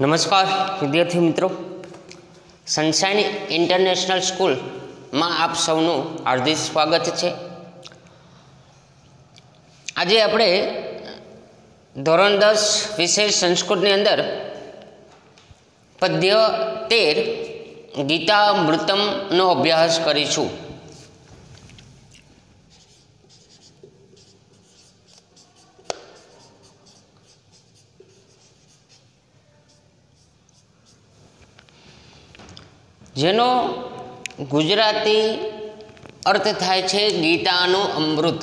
નમસ્કાર, વિદ્યાર્થી મિત્રો. સનશાઇન ઇન્ટરનેશનલ સ્કૂલમાં આપ સૌનું હાર્દિક સ્વાગત છે. આજે આપણે ધોરણ દસ વિશેષ સંસ્કૃતની અંદર પદ્ય તેર ગીતા મૃતમનો અભ્યાસ કરીશું. જેનો ગુજરાતી અર્થ થાય છે ગીતાનું અમૃત.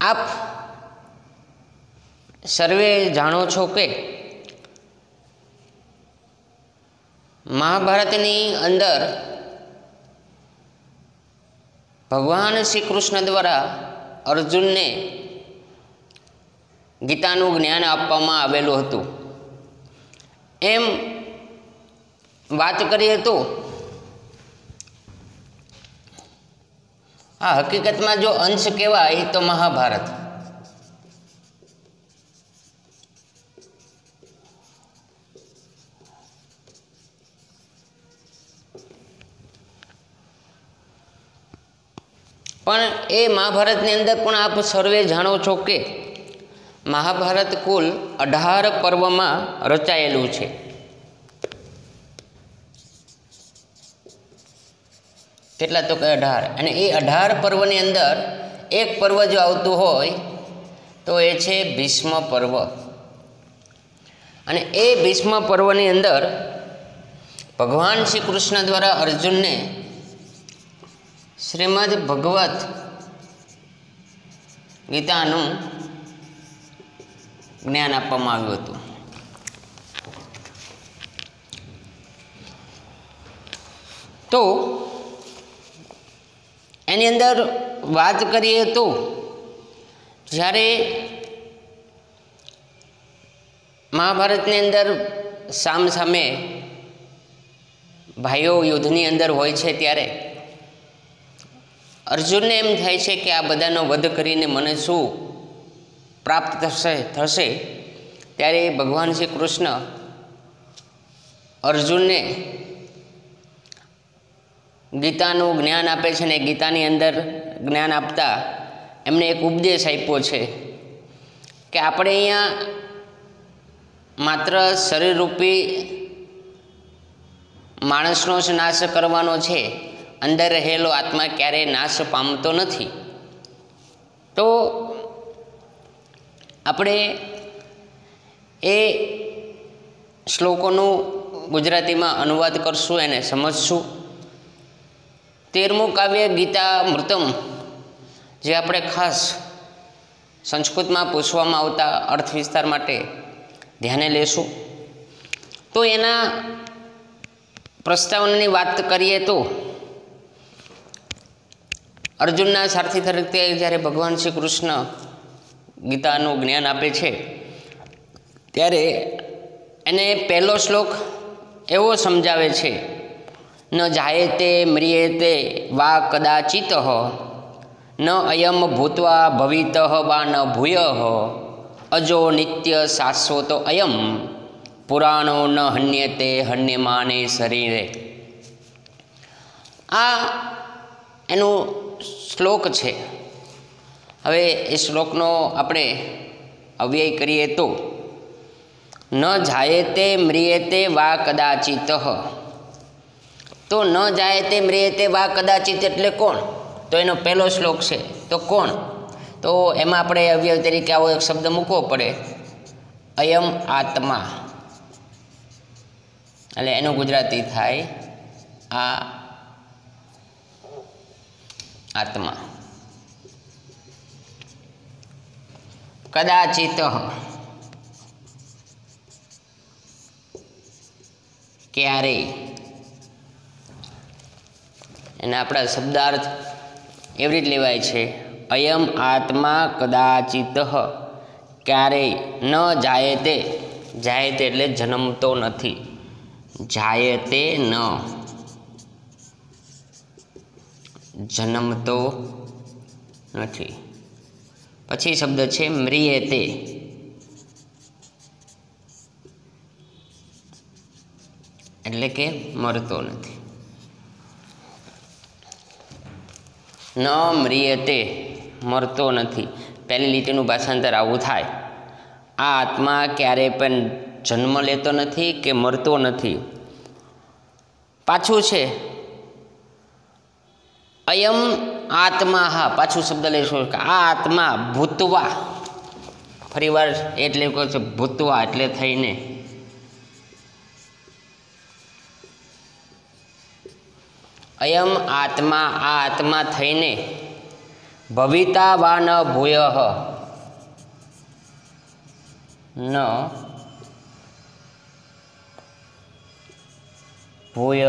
આપ સર્વે જાણો છો કે મહાભારતની અંદર ભગવાન શ્રી કૃષ્ણ દ્વારા અર્જુનને ગીતાનું જ્ઞાન આપવામાં આવેલું હતું. એમ વાત કરીએ તો આ હકીકતમાં જો અંશ કહેવાય તો મહાભારત. પણ એ મહાભારતની અંદર પણ આપ સર્વે જાણો છો કે મહાભારત કુલ અઢાર પર્વમાં રચાયેલું છે. કેટલા તો કે અઢાર? અને એ અઢાર પર્વની અંદર એક પર્વ જો આવતું હોય તો એ છે ભીષ્મ પર્વ. અને એ ભીષ્મ પર્વની અંદર ભગવાન શ્રી કૃષ્ણ દ્વારા અર્જુનને શ્રીમદ ભગવત ગીતાનું જ્ઞાન આપવામાં આવ્યું હતું. તો એની અંદર વાત કરીએ તો જ્યારે મહાભારતની અંદર સામ સામે ભાઈઓ યુદ્ધની અંદર હોય છે ત્યારે અર્જુનને એમ થાય છે કે આ બધાનો વધ કરીને મને શું પ્રાપ્ત થશે થશે? ત્યારે ભગવાન શ્રી કૃષ્ણ અર્જુનને ગીતાનું જ્ઞાન આપે છે ને ગીતાની અંદર જ્ઞાન આપતા એમને એક ઉપદેશ આપ્યો છે કે આપણે અહીંયા માત્ર શરીરરૂપી માણસનો જ નાશ કરવાનો છે. અંદર રહેલો આત્મા ક્યારેય નાશ પામતો નથી. તો આપણે એ શ્લોકોનું ગુજરાતીમાં અનુવાદ કરશું, એને સમજશું. તેરમું કાવ્ય ગીતા મૃતમ જે આપણે ખાસ સંસ્કૃતમાં પૂછવામાં આવતા અર્થ વિસ્તાર માટે ધ્યાને લેશું. તો એના પ્રસ્તાવનાની વાત કરીએ તો અર્જુનના સારથી તરીકે જ્યારે ભગવાન શ્રી કૃષ્ણ ગીતાનું જ્ઞાન આપે છે, ત્યારે એને પહેલો શ્લોક એવો સમજાવે છે, ન જાયતે મ્રિયેતે વા કદાચિત ન અયમ ભૂતવા ભવિત વા ન ભૂય અજો નિત્ય શાશ્વત અયમ, પુરાણો ન હન્યતે હન્યમાને શરીરે. આ એનું શ્લોક છે. હવે એ શ્લોકનો આપણે અવ્યય કરીએ તો, ન જાયતે મ્રિયેતે વા કદાચિત. તો ન જાયતે મ્રિયેતે વા કદાચિત એટલે કોણ? તો એનો પહેલો શ્લોક છે. તો કોણ? તો એમાં આપણે અવ્યય તરીકે આવો એક શબ્દ મૂકવો પડે. અયમ આત્મા. એટલે એનું ગુજરાતી થાય આ આત્મા. કદાચિત ક્યારેય એને આપણા શબ્દાર્થ એવી રીતે લેવાય છે, અયમ આત્મા કદાચિત ક્યારેય ન જાય તે. જાય તે એટલે જન્મતો નથી. જાય તે ન. જન્મતો નથી. પછી શબ્દ છે મ્રિયે તે એટલે કે મરતો નથી. ન મ્રિયતે મરતો નથી. પહેલી લીટીનું ભાષાંતર આવું થાય. આ આત્મા ક્યારેય પણ જન્મ લેતો નથી કે મરતો નથી. પાછું છે. અયમ આત્મા પાછું શબ્દ લઈશું. કે આ આત્મા ભૂતવા. ફરીવાર એટલે કહે છે ભૂતવા એટલે થઈને. અયમ આત્મા, આ આત્મા થઈને ભવિતા વા ન ભૂય. ન ભૂય.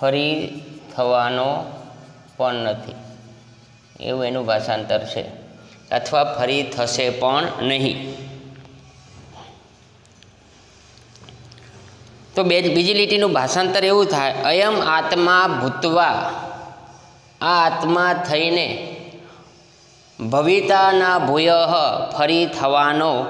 ફરી થવાનો પણ નથી. એવું એનું ભાષાંતર છે. અથવા ફરી થશે પણ નહીં. તો બે બીજી લીટીનું ભાષાંતર એવું થાય. અયમ આત્મા ભૂતવા. આ આત્મા થઈને ભવિતાના ભૂય ફરી થવાનો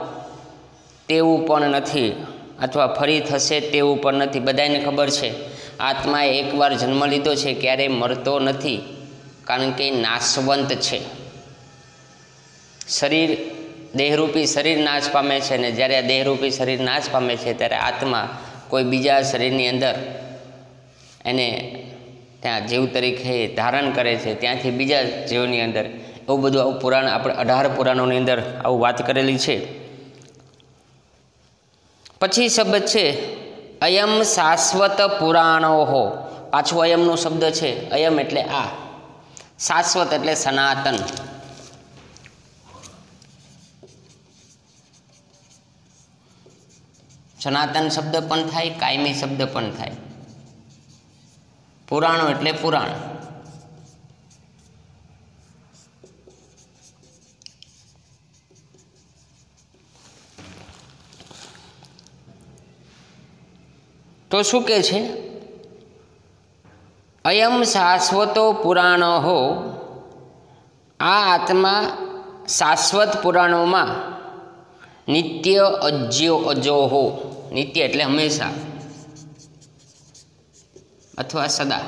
તેવું પણ નથી. અથવા ફરી થશે તેવું પણ નથી. બધાને ખબર છે. આત્માએ એકવાર જન્મ લીધો છે, ક્યારેય મરતો નથી, કારણ કે નાશવંત છે. શરીર, દેહરૂપી શરીર નાશ પામે છે ને જ્યારે આ દેહરૂપી શરીર નાશ પામે છે, ત્યારે આત્મા કોઈ બીજા શરીરની અંદર એને ત્યાં જીવ તરીકે ધારણ કરે છે, ત્યાંથી બીજા જીવની અંદર. એવું બધું આવું પુરાણ, આપણે અઢાર પુરાણોની અંદર આવું વાત કરેલી છે. પછી શબ્દ છે અયમ શાશ્વત પુરાણો પાછું અયમનો શબ્દ છે, અયમ એટલે આ. શાશ્વત એટલે સનાતન. સનાતન શબ્દ પણ થાય, કાયમી શબ્દ પણ થાય. પુરાણો એટલે પુરાણ. તો શું કહે છે? અયમ શાશ્વતો પુરાણો હો આ આત્મા શાશ્વત પુરાણોમાં નિત્ય અજ્યો અજોહો. નિત્ય એટલે હંમેશા. અથવા સદા.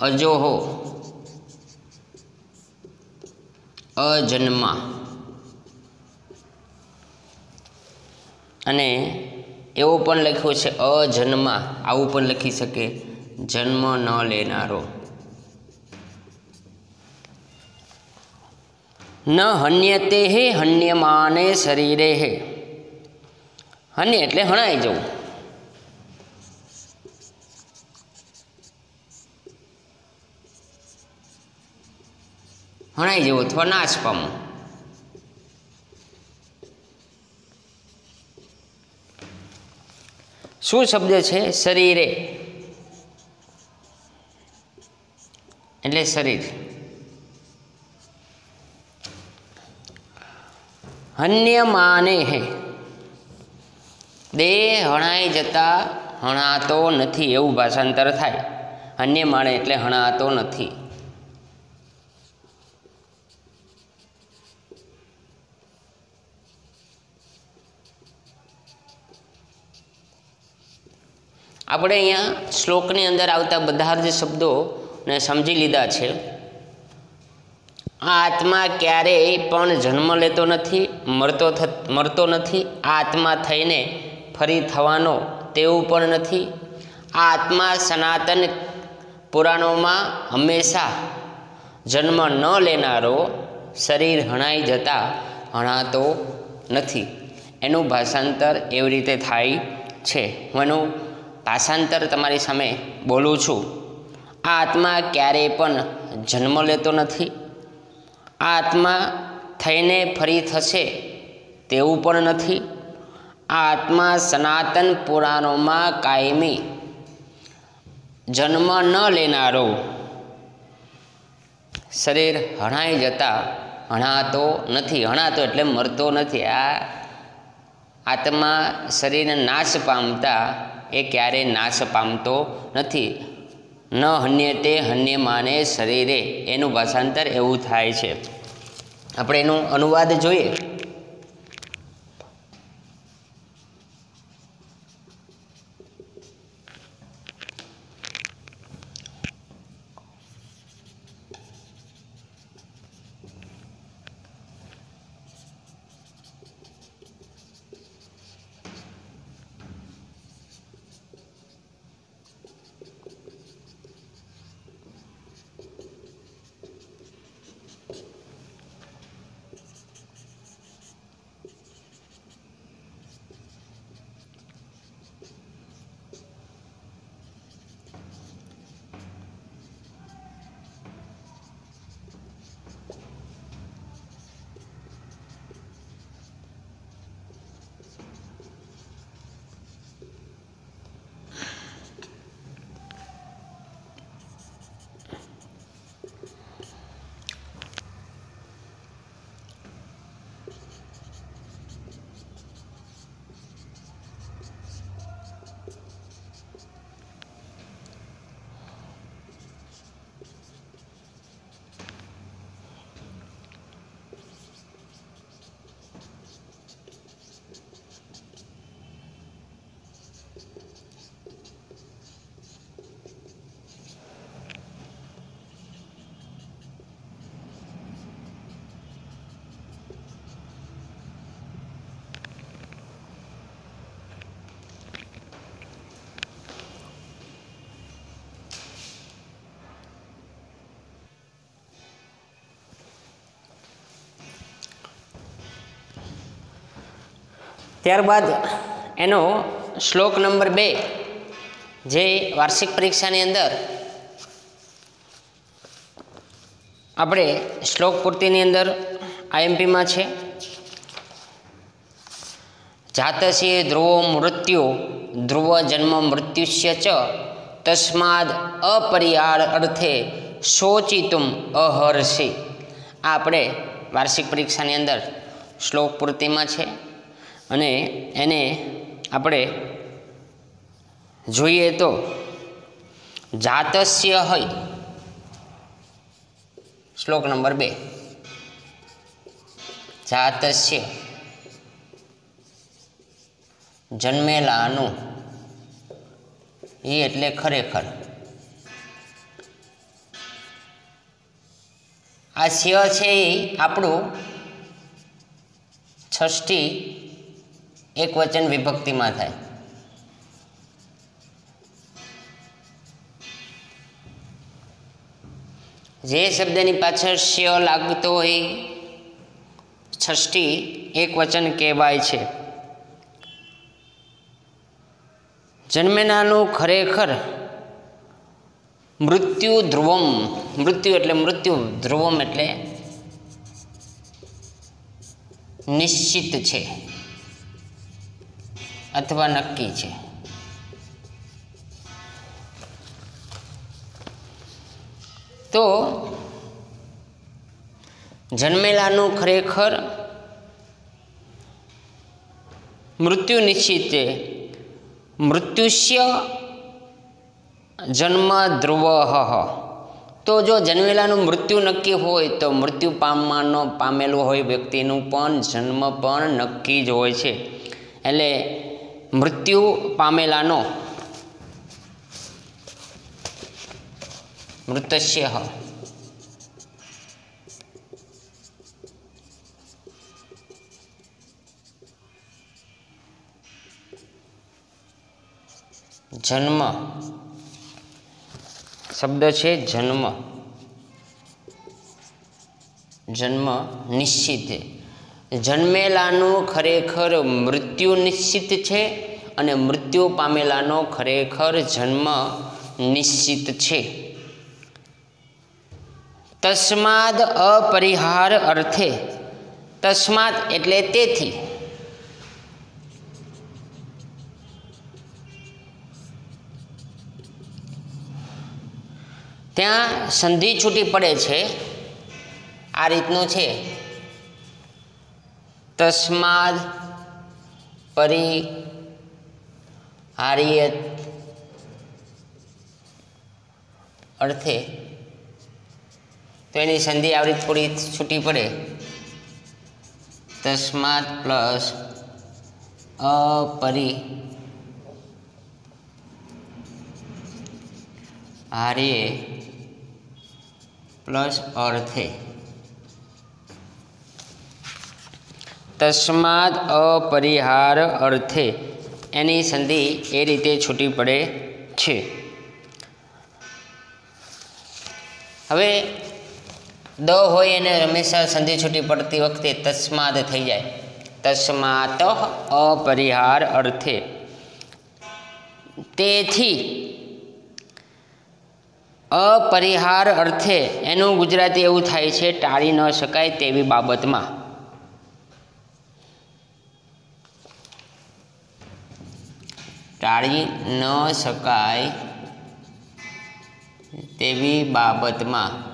અજોહો. અજન્મા. અને એવું પણ લખ્યું છે, અજન્મા. આવું પણ લખી શકે, જન્મ ન લેનારો. ન હન્યતે હે, હન્યમાને શરીરે હે. હન્ય એટલે હણાઈ જવું. હણાઈ જવું અથવા નાશ પામવું. શું શબ્દ છે? શરીરે. એટલે શરીર. હન્ય માને હે. દેહ હણાઈ જતા હણાતો નથી, એવું ભાષાંતર થાય. અન્ય માણે એટલે હણાતો નથી. આપણે અહીંયા શ્લોકની અંદર આવતા બધા જ શબ્દોને સમજી લીધા છે. આ આત્મા ક્યારેય પણ જન્મ લેતો નથી, મરતો મરતો નથી, આ આત્મા થઈને ફરી થવાનો તેવું પણ નથી. આ આત્મા સનાતન પુરાણોમાં હંમેશા જન્મ ન લેનારો શરીર હણાઈ જતા હણાતો નથી. એનું ભાષાંતર એવી રીતે થાય છે. હું એનું ભાષાંતર તમારી સામે બોલું છું. આ આત્મા ક્યારેય પણ જન્મ લેતો નથી. આ આત્મા થઈને ફરી થશે તેવું પણ નથી. આ આત્મા સનાતન પુરાણોમાં કાયમી જન્મ ન લેનારો શરીર હણાઈ જતા હણાતો નથી, હણાતો એટલે મરતો નથી. આ આત્મા શરીરને નાશ પામતા એ ક્યારેય નાશ પામતો નથી. ન હન્યતે હન્યમાને શરીરે. એનું ભાષાંતર એવું થાય છે. આપણે એનું અનુવાદ જોઈએ. ત્યારબાદ એનો શ્લોક નંબર બે, જે વાર્ષિક પરીક્ષાની અંદર આપણે શ્લોક પૂર્તિની અંદર આઈએમપીમાં છે. જાતસ્ય ધ્રુવો મૃત્યુ, ધ્રુવ જન્મ મૃત્યુષ્ય ચ, તસ્માદ અપરિયાળ અર્થે શોચિતુમ અહર્ષિ. આ આપણે વાર્ષિક પરીક્ષાની અંદર શ્લોક પૂર્તિમાં છે. અને એને આપણે જોઈએ તો જાતસ્ય હોય શ્લોક નંબર બે. જાતસ્ય. જન્મેલાનું. એ એટલે ખરેખર. આ સ્ય છે એ આપણું છષ્ટી એક વચન વિભક્તિમાં થાય. જે શબ્દની પાછળ સ્ય લાગતો હોય છષ્ટી એક વચન કહેવાય છે. જન્મેનાનું ખરેખર મૃત્યુ ધ્રુવમ, મૃત્યુ એટલે મૃત્યુ ધ્રુવમ એટલે નિશ્ચિત છે. અથવા નક્કી છે. તો જન્મેલાનું ખરેખર મૃત્યુ નિશ્ચિત મૃત્યુષ્ય જન્મ ધ્રુવ તો જો જન્મેલાનું મૃત્યુ નક્કી હોય તો મૃત્યુ પામવાનો પામેલો હોય વ્યક્તિનું પણ જન્મ પણ નક્કી જ હોય છે. એટલે મૃત્યુ પામેલાનો. મૃતસ્ય. જન્મ. શબ્દ છે જન્મ. જન્મ નિશ્ચિત. જન્મેલાનું ખરેખર મૃત્યુ નિશ્ચિત છે અને મૃત્યુ પામેલાનો ખરેખર જન્મ નિશ્ચિત છે. તસ્માદ અપરિહાર અર્થે તસ્માત એટલે તેથી. ત્યાં સંધિ છૂટી પડે છે. આ રીતનું છે. તસ્માદ પરી હારીએ અર્થે તો એની સંધિ આવરી થોડી છૂટી પડે. તસ્માત પ્લસ અપરી હારીએ પ્લસ અર્થે તસ્માદ અપરિહાર અર્થે એની સંધિ એ રીતે છૂટી પડે છે. હવે દ હોય એને હંમેશા સંધિ છૂટી પડતી વખતે તસ્માદ થઈ જાય. તસ્માત અપરિહાર અર્થે. તેથી અપરિહાર અર્થે એનું ગુજરાતી એવું થાય છે, ટાળી ન શકાય તેવી બાબતમાં. ટાળી ન શકાય તેવી બાબતમાં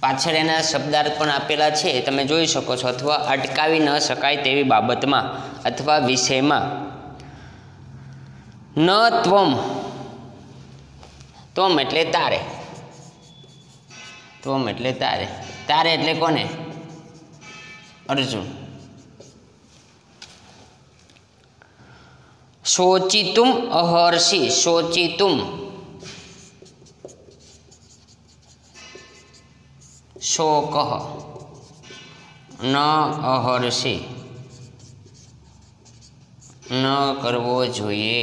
પાછળ એના શબ્દાર્થ પણ આપેલા છે, તમે જોઈ શકો છો, અથવા અટકાવી ન શકાય તેવી બાબતમાં અથવા વિષયમાં. ન ત્વમ. ત્વમ એટલે તારે. ત્વમ એટલે તારે. તારે એટલે કોને? અર્જુન. શોચિતુમ અહર્ષિ શોચિતુમ શોક ન અહર્ષિ ન કરવો જોઈએ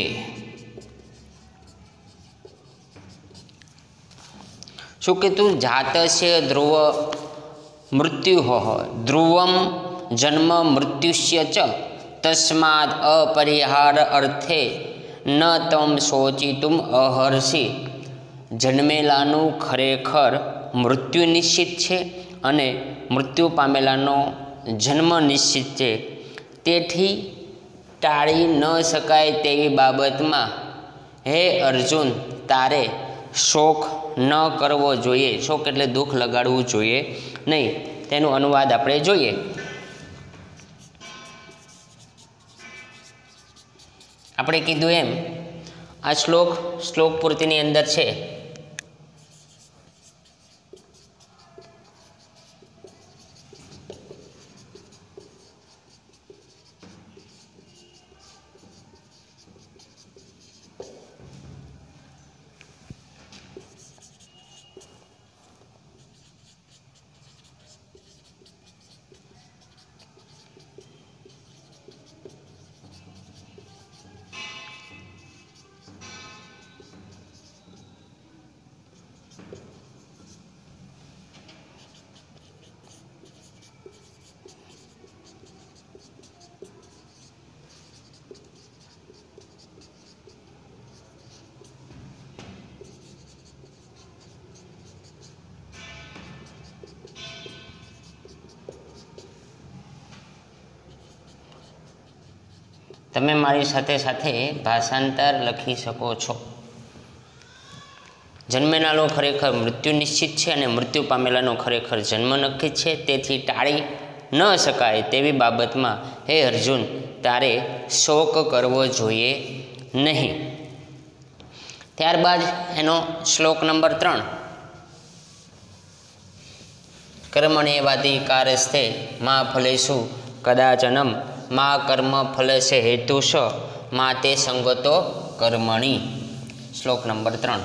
શું કીધું જાતસ્ય ધ્રુવ મૃત્યુ ધ્રુવમ જન્મ મૃત્યુષ્ય ચ તસ્માદ અપરિહાર અર્થે ન તમ શોચિતુમ અહર્ષિ. જન્મેલાનું ખરેખર મૃત્યુ નિશ્ચિત છે અને મૃત્યુ પામેલાનો જન્મ નિશ્ચિત છે. તેથી ટાળી ન શકાય તેવી બાબતમાં, હે અર્જુન, તારે શોક ન કરવો જોઈએ. શોક એટલે દુઃખ લગાડવું જોઈએ નહીં. તેનો અનુવાદ આપણે જોઈએ. આપણે કીધું એમ આ શ્લોક શ્લોક પૂર્તિની અંદર છે. તમે મારી સાથે સાથે ભાષાંતર લખી શકો છો. જન્મેનાનો ખરેખર મૃત્યુ નિશ્ચિત છે અને મૃત્યુ પામેલાનો ખરેખર જન્મ નક્કી છે. તેથી ટાળી ન શકાય તેવી બાબતમાં, હે અર્જુન, તારે શોક કરવો જોઈએ નહીં. ત્યારબાદ એનો શ્લોક નંબર ત્રણ. કર્મણેવાધિકારસ્થે મા ફલેશુ કદાચનમ મા કર્મ ફલશે સ, મા તે સંગતો કર્મણી. શ્લોક નંબર ત્રણ.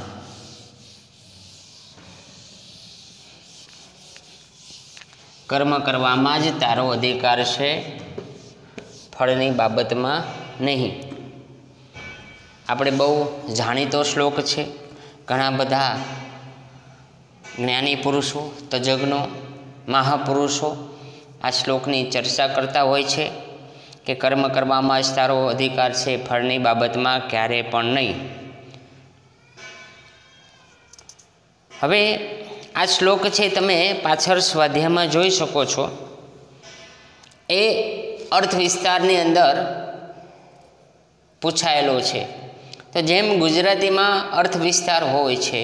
કર્મ કરવામાં જ તારો અધિકાર છે, ફળની બાબતમાં નહીં. આપણે બહુ જાણીતો શ્લોક છે. ઘણા બધા જ્ઞાની પુરુષો, તજજ્ઞો, મહાપુરુષો આ શ્લોકની ચર્ચા કરતા હોય છે. કે કર્મ કરવામાં જ તારો અધિકાર છે ફળની બાબતમાં ક્યારે પણ નહીં. હવે આ શ્લોક છે તમે પાછળ સ્વાધ્યાયમાં જોઈ શકો છો. એ અર્થ વિસ્તારની અંદર પૂછાયેલો છે. તો જેમ ગુજરાતીમાં અર્થ વિસ્તાર હોય છે,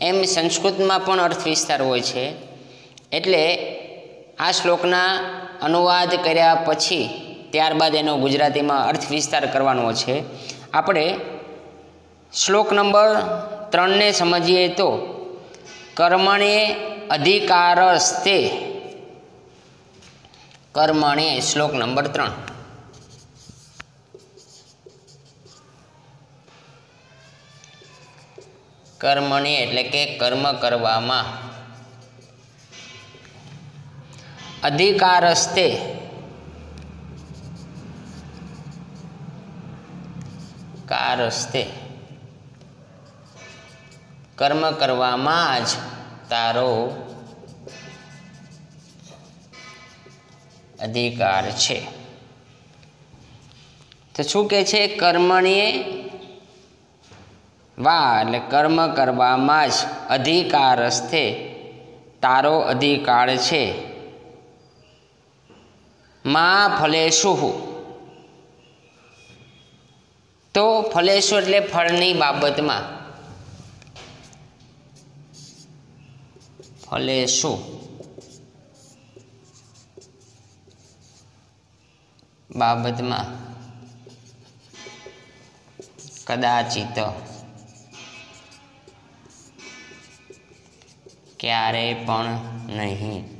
એમ સંસ્કૃતમાં પણ અર્થ વિસ્તાર હોય છે. એટલે આ શ્લોકના અનુવાદ કર્યા પછી ત્યારબાદ એનો ગુજરાતીમાં અર્થ વિસ્તાર કરવાનો છે. આપણે શ્લોક નંબર ત્રણને સમજીએ તો, કર્મણે અધિકારસ્તે. કર્મણે, શ્લોક નંબર ત્રણ. કર્મણે એટલે કે કર્મ કરવામાં. અધિકારસ્તે કારસ્તે કર્મ કરવામાં જ તારો અધિકાર છે. તો શું કે છે? કર્મણીએ વા, એટલે કર્મ કરવામાં જ અધિકારસ્તે તારો અધિકાર છે. માં ફલેશુ તો ફલેશો એટલે ફળની બાબતમાં. ફલેશો. બાબતમાં. કદાચિત. ક્યારે પણ નહીં.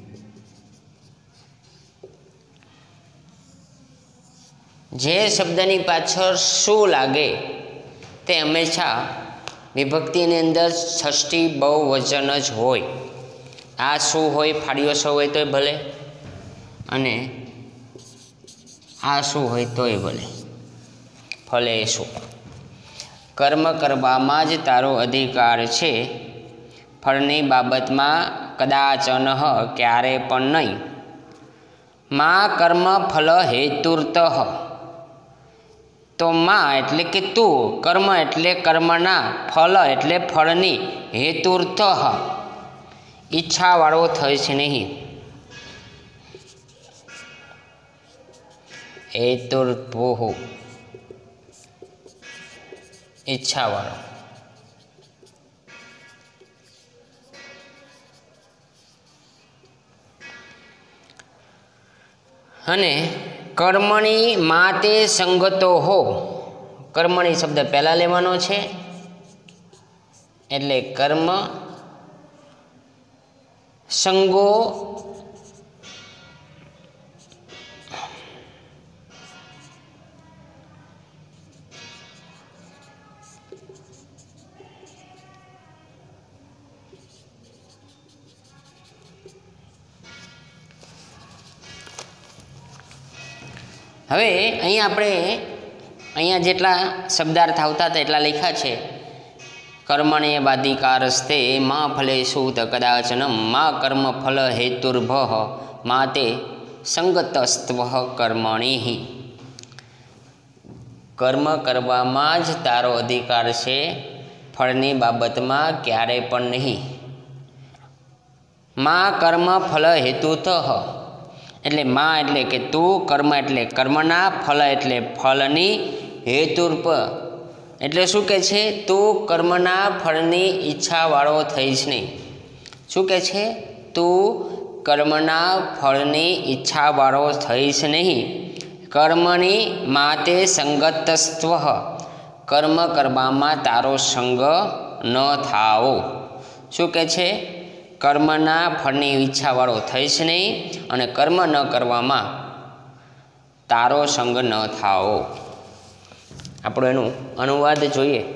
જે શબ્દની પાછળ શું લાગે તે હંમેશા વિભક્તિની અંદર ષષ્ઠી બહુવચન જ હોય. આ શું હોય ફાળીઓ શું હોય તોય ભલે અને આ શું હોય તોય ભલે. ફલે શું? કર્મ કરવામાં જ તારો અધિકાર છે. ફળની બાબતમાં કદાચ અનહ ક્યારે પણ નહીં. માં કર્મ ફલ હેતુર્ત તો માં એટલે કે તું, કર્મ એટલે કર્મના ફલ એટલે ફળની, હેતુર્થ. ઈચ્છાવાળો થાય છે નહીં. હેતુર્ભુઃ ઈચ્છાવાળો. અને કર્મણી માતે સંગતો હો. કર્મણી શબ્દ પહેલાં લેવાનો છે. એટલે કર્મ સંગો હવે અહીં આપણે અહીંયા જેટલા શબ્દાર્થ આવતા હતા, એટલા લખ્યા છે. કર્મણે બાધિકારસ્તે મા ફલે સૂત કદાચનમ, મા કર્મ ફલ હેતુર્ભ મા તે સંગતસ્ત્વ કર્મણી કર્મ કરવામાં જ તારો અધિકાર છે, ફળની બાબતમાં ક્યારેય પણ નહીં. મા કર્મ ફલ હેતુત એટલે માં એટલે કે તું, કર્મ એટલે કર્મના ફલ એટલે ફળની હેતુર્પ એટલે શું કહે છે? તું કર્મના, ફળની ઈચ્છાવાળો થઈશ નહીં. શું કહે છે? તું કર્મના, ફળની ઈચ્છાવાળો થઈશ નહીં. કર્મની માતે સંગતસ્ત્વ. કર્મ કરવામાં તારો સંગ ન થાવો શું કહે છે? કર્મના ફળની ઈચ્છાવાળો થઈશ નહીં અને કર્મ ન કરવામાં તારો સંગ ન થાવો આપણો એનું અનુવાદ જોઈએ.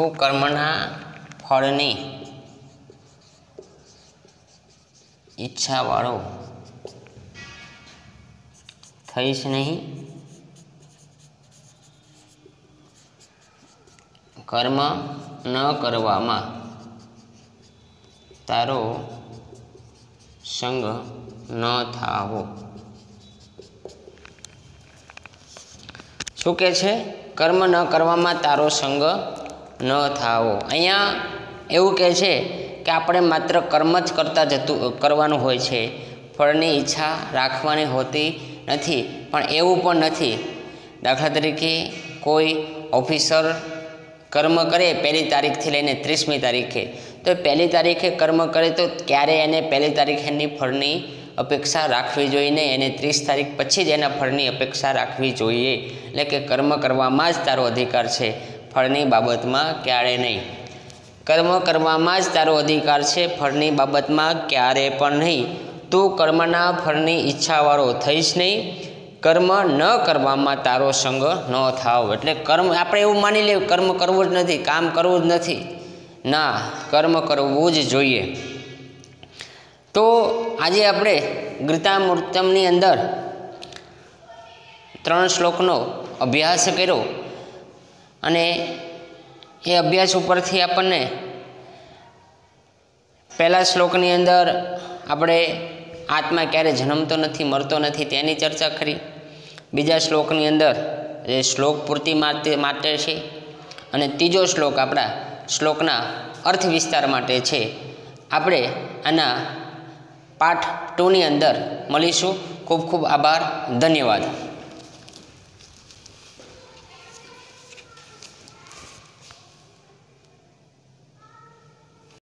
તું કર્મના ફળની ઈચ્છાવાળો થઈશ નહીં. કર્મ ન કરવામાં તારો સંગ ન થાવો. શું કે છે? કર્મ ન કરવામાં તારો સંગ ન થાઓ. અહીંયા એવું કહે છે કે આપણે માત્ર કર્મ જ કરતા જતું, કરવાનું હોય છે. ફળની ઈચ્છા રાખવાની હોતી નથી, પણ એવું પણ નથી. દાખલા તરીકે કોઈ ઓફિસર કર્મ કરે પહેલી તારીખથી લઈને ત્રીસમી તારીખે. તો પહેલી તારીખે કર્મ કરે તો ક્યારે એને પહેલી તારીખેની ફળની અપેક્ષા રાખવી જોઈએ નહીં એને ત્રીસ તારીખ પછી જ એના ફળની અપેક્ષા રાખવી જોઈએ? એટલે કે કર્મ કરવામાં જ તારો અધિકાર છે. ફળની બાબતમાં ક્યારે નહીં. કર્મ કરવામાં જ તારો અધિકાર છે, ફળની બાબતમાં ક્યારે પણ નહીં. તું કર્મના ફળની ઈચ્છાવાળો થઈશ નહીં. કર્મ ન કરવામાં તારો સંગ ન થાવ. એટલે કર્મ, આપણે એવું માની લેવું કર્મ કરવું જ નથી, કામ કરવું જ નથી. ના, કર્મ કરવું જ જોઈએ. તો આજે આપણે ગીતામૃતમની અંદર ત્રણ શ્લોકનો અભ્યાસ કર્યો. અને એ અભ્યાસ ઉપરથી આપણને પહેલા શ્લોકની અંદર આપણે આત્મા ક્યારે જન્મતો નથી, મરતો નથી તેની ચર્ચા કરી. બીજા શ્લોકની અંદર એ શ્લોક પૂર્તિ માટે છે અને ત્રીજો શ્લોક આપણા શ્લોકના અર્થ વિસ્તાર માટે છે. આપણે આના પાઠ ટુની અંદર મળીશું. ખૂબ ખૂબ આભાર. ધન્યવાદ.